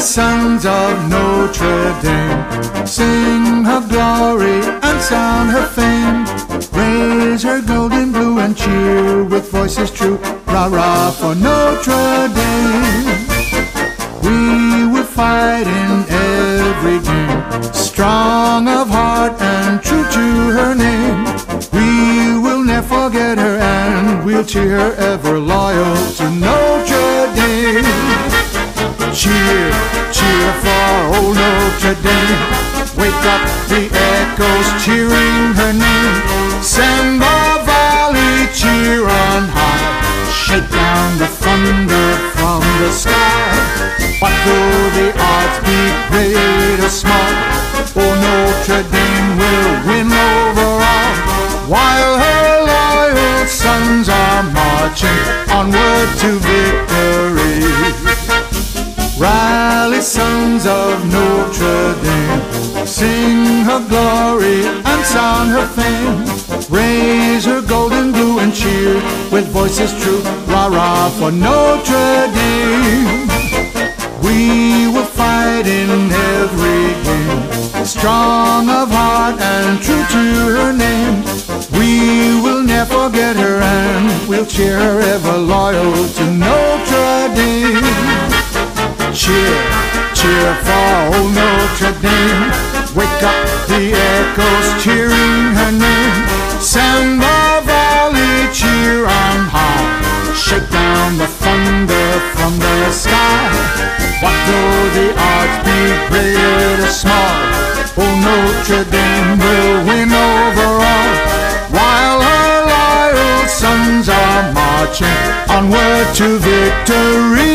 sons of Notre Dame. Sing her glory and sound her fame. Raise her golden blue and cheer with voices true. Rah rah for Notre Dame. We will fight in every game. Strong of heart and true to her name. We will never forget her and we'll cheer her ever loyal to Notre. Cheer, cheer for old Notre Dame. Wake up the echoes cheering her name. Send the valley cheer on high. Shake down the thunder from the sky. What though the odds be great or small? Oh, Notre Dame will win overall. While her loyal sons are marching onward to victory. Rally, sons of Notre Dame, sing her glory and sound her fame. Raise her golden blue and cheer with voices true. Rah rah for Notre Dame. We will fight in every game, strong of heart and true to her name. We will never forget her and we'll cheer her ever loyal to Notre Dame. Cheer, cheer for old Notre Dame. Wake up the echoes cheering her name. Send the valley cheer on high. Shake down the thunder from the sky. What though the odds be great or small? Oh, Notre Dame will win overall. While her loyal sons are marching onward to victory.